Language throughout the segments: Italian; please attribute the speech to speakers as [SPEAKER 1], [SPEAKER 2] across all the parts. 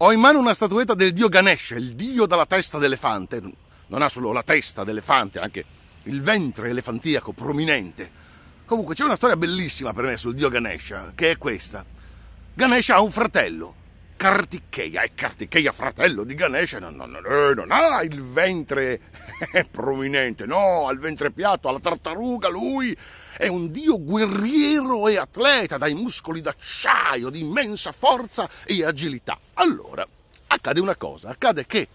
[SPEAKER 1] Ho in mano una statuetta del dio Ganesha, il dio dalla testa d'elefante. Non ha solo la testa d'elefante, anche il ventre elefantiaco prominente. Comunque c'è una storia bellissima per me sul dio Ganesha, che è questa. Ganesha ha un fratello, Kartikeya, e Kartikeya, fratello di Ganesha, non, non, non ha il ventre prominente, no, ha il ventre piatto, ha la tartaruga, lui è un dio guerriero e atleta, dai muscoli d'acciaio, di immensa forza e agilità. Allora, accade una cosa, accade che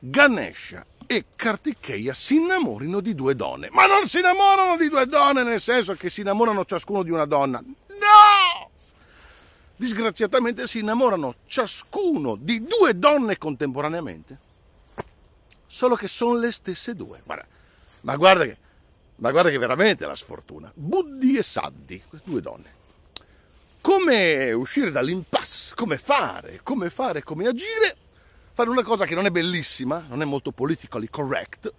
[SPEAKER 1] Ganesha e Kartikeya si innamorino di due donne. Ma non si innamorano di due donne nel senso che si innamorano ciascuno di una donna. Disgraziatamente si innamorano ciascuno di due donne contemporaneamente. Solo che sono le stesse due. Guarda, ma guarda che ma guarda che veramente la sfortuna. Buddi e Saddi, queste due donne. Come uscire dall'impasse, come fare, come fare, come agire, fare una cosa che non è bellissima, non è molto politically correct,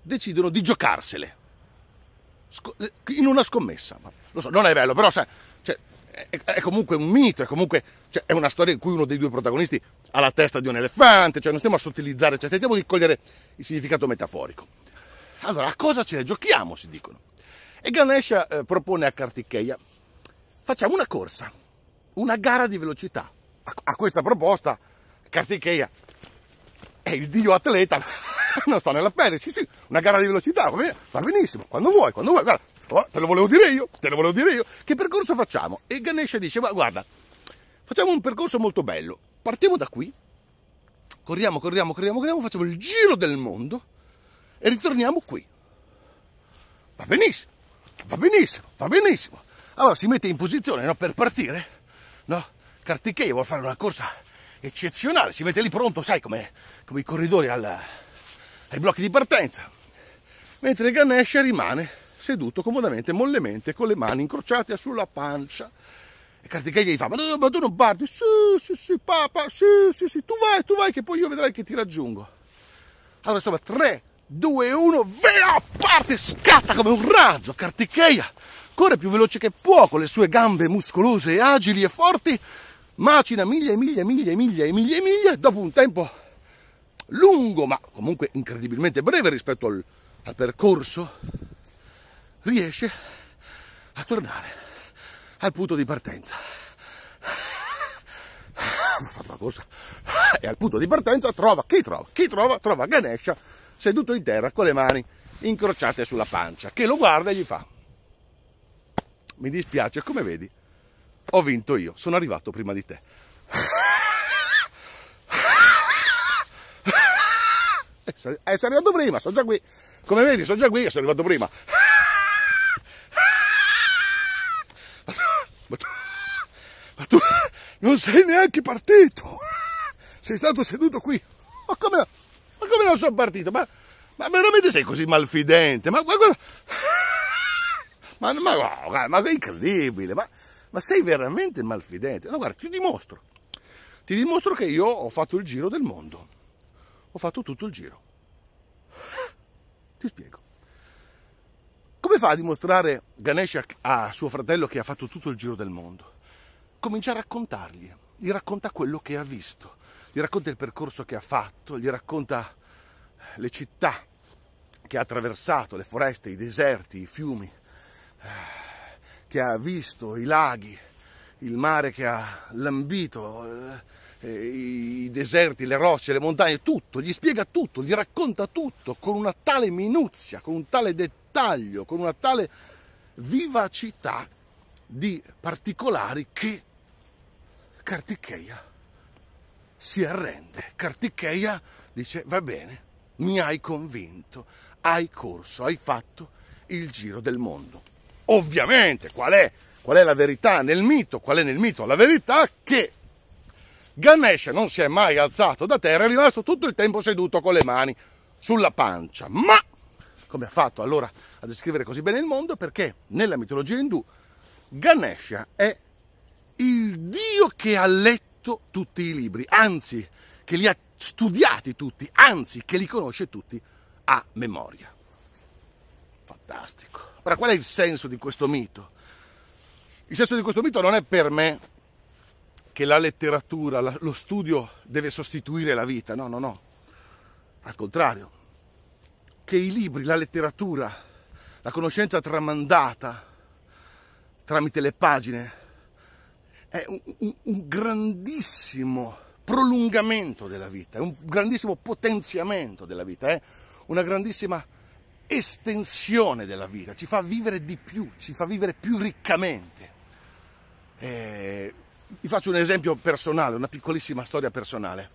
[SPEAKER 1] decidono di giocarsele in una scommessa. Lo so, non è bello, però sai, cioè, è, è, comunque un mito, è comunque cioè, è una storia in cui uno dei due protagonisti ha la testa di un elefante, cioè non stiamo a sottilizzare, cioè, tentiamo di cogliere il significato metaforico. Allora, a cosa ce ne giochiamo, si dicono. E Ganesha eh, propone a Kartikeya, facciamo una corsa, una gara di velocità. A, a questa proposta Kartikeya è il dio atleta, non sta nella pelle, sì sì, una gara di velocità, va, benissimo, quando vuoi, quando vuoi, guarda, oh, te lo volevo dire io, te lo volevo dire io, che percorso facciamo? E Ganesha dice, guarda, facciamo un percorso molto bello, partiamo da qui, corriamo, corriamo, corriamo, corriamo, facciamo il giro del mondo, e ritorniamo qui. Va benissimo, va benissimo, va benissimo. Allora si mette in posizione no, per partire, no? Kartikeya vuole fare una corsa eccezionale, si mette lì pronto, sai, come, come i corridori al, ai blocchi di partenza. Mentre Ganesha rimane seduto comodamente, mollemente, con le mani incrociate sulla pancia. E Kartikeya gli fa, ma ma tu non parti? Sì, sì, sì, papà, sì, sì, sì, tu vai, tu vai, che poi io vedrai che ti raggiungo. Allora, insomma, tre 2, 1, via, parte, scatta come un razzo, Kartikeya corre più veloce che può con le sue gambe muscolose agili e forti, macina miglia e miglia e miglia e miglia e miglia e miglia, dopo un tempo lungo ma comunque incredibilmente breve rispetto al, al percorso, riesce a tornare al punto di partenza. Ha fatto la corsa e al punto di partenza trova, chi trova? Chi trova? Trova Ganesha seduto in terra con le mani incrociate sulla pancia, che lo guarda e gli fa, mi dispiace, come vedi, ho vinto io, sono arrivato prima di te. Sei arrivato prima, sono già qui. Come vedi, sono già qui, sono arrivato prima. Ma tu, ma tu non sei neanche partito. Sei stato seduto qui. Ma come, ma come non sono partito? Ma, ma veramente sei così malfidente? Ma, ma guarda... Ma, ma, guarda, ma è incredibile, ma, ma sei veramente malfidente. No, guarda, ti dimostro. Ti dimostro che io ho fatto il giro del mondo. Ho fatto tutto il giro. Ti spiego. Come fa a dimostrare Ganesha a suo fratello che ha fatto tutto il giro del mondo? Comincia a raccontargli, gli racconta quello che ha visto. Gli racconta il percorso che ha fatto, gli racconta le città che ha attraversato, le foreste, i deserti, i fiumi, che ha visto, i laghi, il mare che ha lambito, eh, i deserti, le rocce, le montagne, tutto, gli spiega tutto, gli racconta tutto con una tale minuzia, con un tale dettaglio, con una tale vivacità di particolari che Kartikeya si arrende. Kartikeya dice va bene, mi hai convinto, hai corso, hai fatto il giro del mondo. Ovviamente, qual è, qual è la verità nel mito? Qual è nel mito? La verità che Ganesha non si è mai alzato da terra, è rimasto tutto il tempo seduto con le mani sulla pancia. Ma come ha fatto allora a descrivere così bene il mondo? Perché nella mitologia indù Ganesha è il dio che ha letto tutti i libri, anzi che li ha studiati tutti, anzi che li conosce tutti a memoria. Fantastico. Ora qual è il senso di questo mito? Il senso di questo mito non è per me che la letteratura, lo studio deve sostituire la vita, no, no, no, al contrario, che i libri, la letteratura, la conoscenza tramandata tramite le pagine è un, un, grandissimo prolungamento della vita, è un grandissimo potenziamento della vita, è una grandissima estensione della vita, ci fa vivere di più, ci fa vivere più riccamente. Eh, vi faccio un esempio personale, una piccolissima storia personale.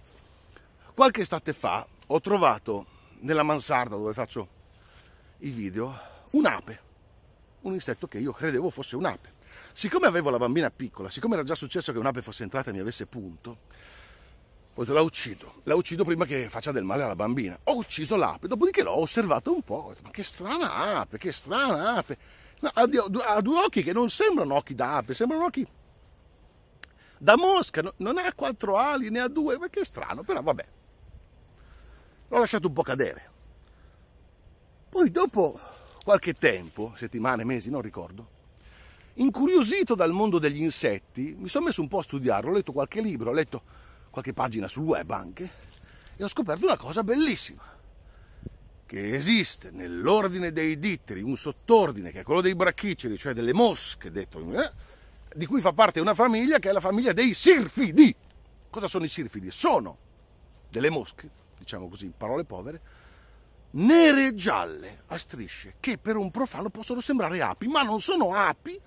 [SPEAKER 1] Qualche estate fa ho trovato nella mansarda dove faccio i video un'ape, un insetto che io credevo fosse un'ape. Siccome avevo la bambina piccola, siccome era già successo che un'ape fosse entrata e mi avesse punto, ho detto la uccido, la uccido prima che faccia del male alla bambina. Ho ucciso l'ape, dopodiché l'ho osservato un po', ho detto, ma che strana ape, che strana ape. No, ha, ha, due occhi che non sembrano occhi d'ape, sembrano occhi da mosca, non ha quattro ali, ne ha due, ma che strano, però vabbè. L'ho lasciato un po' cadere. Poi dopo qualche tempo, settimane, mesi, non ricordo, incuriosito dal mondo degli insetti, mi sono messo un po' a studiarlo, ho letto qualche libro, ho letto qualche pagina sul web anche, e ho scoperto una cosa bellissima, che esiste nell'ordine dei ditteri un sottordine che è quello dei brachiceri, cioè delle mosche, detto, eh, di cui fa parte una famiglia che è la famiglia dei sirfidi. Cosa sono i sirfidi? Sono delle mosche, diciamo così, in parole povere, nere e gialle a strisce, che per un profano possono sembrare api, ma non sono api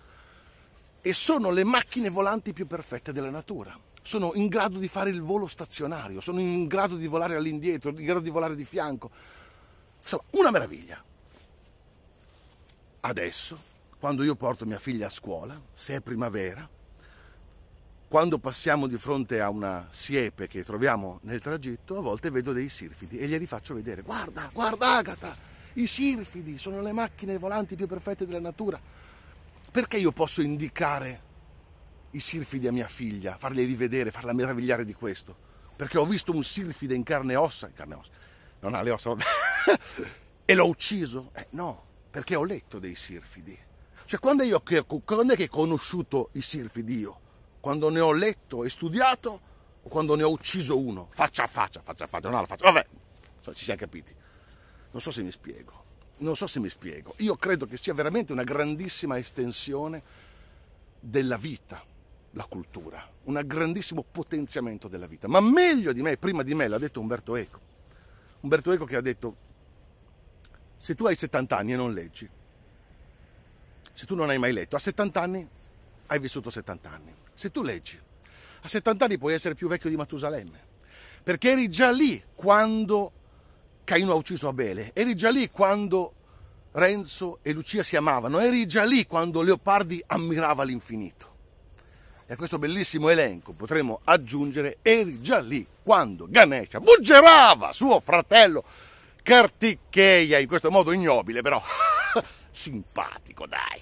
[SPEAKER 1] e sono le macchine volanti più perfette della natura. Sono in grado di fare il volo stazionario, sono in grado di volare all'indietro, in grado di volare di fianco. Insomma, una meraviglia. Adesso, quando io porto mia figlia a scuola, se è primavera, quando passiamo di fronte a una siepe che troviamo nel tragitto, a volte vedo dei sirfidi e glieli faccio vedere. Guarda, guarda Agata, i sirfidi sono le macchine volanti più perfette della natura. Perché io posso indicare i sirfidi a mia figlia, farglieli vedere, farla meravigliare di questo? Perché ho visto un sirfide in carne e ossa, in carne e ossa, non ha le ossa, vabbè, e l'ho ucciso? Eh, no, perché ho letto dei sirfidi. Cioè, quando, io, quando è che ho conosciuto i sirfidi io? quando ne ho letto e studiato o quando ne ho ucciso uno, faccia a faccia, faccia a faccia, no, la faccia, vabbè, ci siamo capiti. Non so se mi spiego, non so se mi spiego. Io credo che sia veramente una grandissima estensione della vita, la cultura, un grandissimo potenziamento della vita. Ma meglio di me, prima di me, l'ha detto Umberto Eco. Umberto Eco che ha detto, se tu hai 70 anni e non leggi, se tu non hai mai letto, a 70 anni hai vissuto 70 anni. Se tu leggi, a 70 anni puoi essere più vecchio di Matusalemme, perché eri già lì quando Caino ha ucciso Abele, eri già lì quando Renzo e Lucia si amavano, eri già lì quando Leopardi ammirava l'infinito. E a questo bellissimo elenco potremmo aggiungere, eri già lì quando Ganesha buggerava suo fratello Kartikeya in questo modo ignobile, però simpatico, dai.